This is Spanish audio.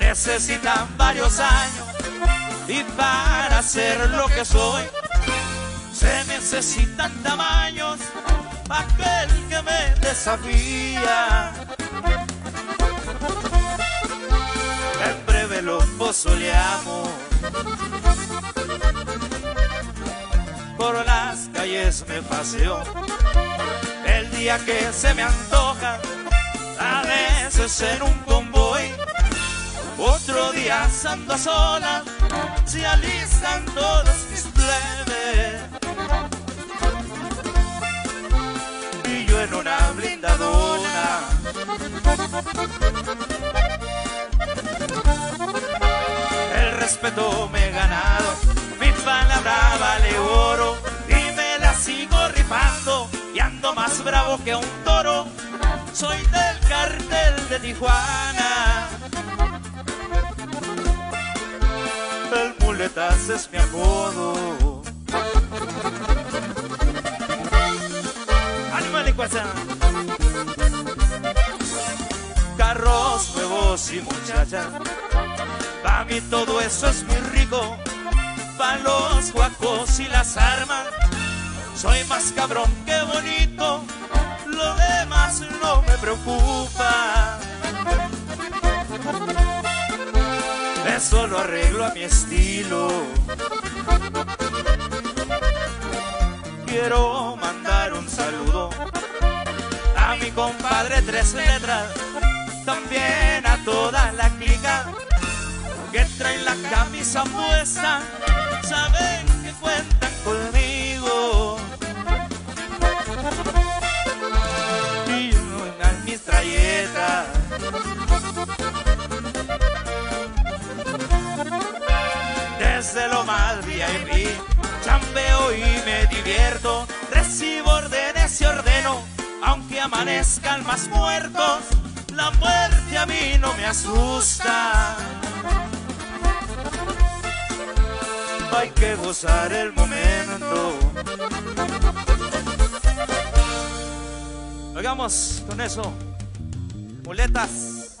necesitan varios años y para ser lo que soy se necesitan tamaños aquel que me desafía. En breve lo pozoleamos por las calles me paseo el día que se me antoja a veces en un convoy otro día ando a solas se alistan todos mis plebes. Y yo en una blindadona. El respeto me he ganado mi palabra vale oro y me la sigo rifando y ando más bravo que un toro soy del cartel de Tijuana. El muletas es mi apodo. ¡Ánimo, cuacha! Carros nuevos y muchachas Pa' mí todo eso es muy rico. Pa' los guacos y las armas. Soy más cabrón que bonito preocupa. Eso lo arreglo a mi estilo. Quiero mandar un saludo a mi compadre tres letras, también a toda la clica que traen la camisa puesta, Desde lo más VIP, chambeo y me divierto, recibo órdenes y ordeno, aunque amanezcan más muertos, la muerte a mí no me asusta. Hay que gozar el momento. Hagamos con eso, muletas.